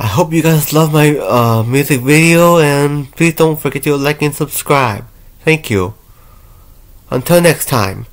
I hope you guys love my uh, music video and please don't forget to like and subscribe. Thank you. Until next time.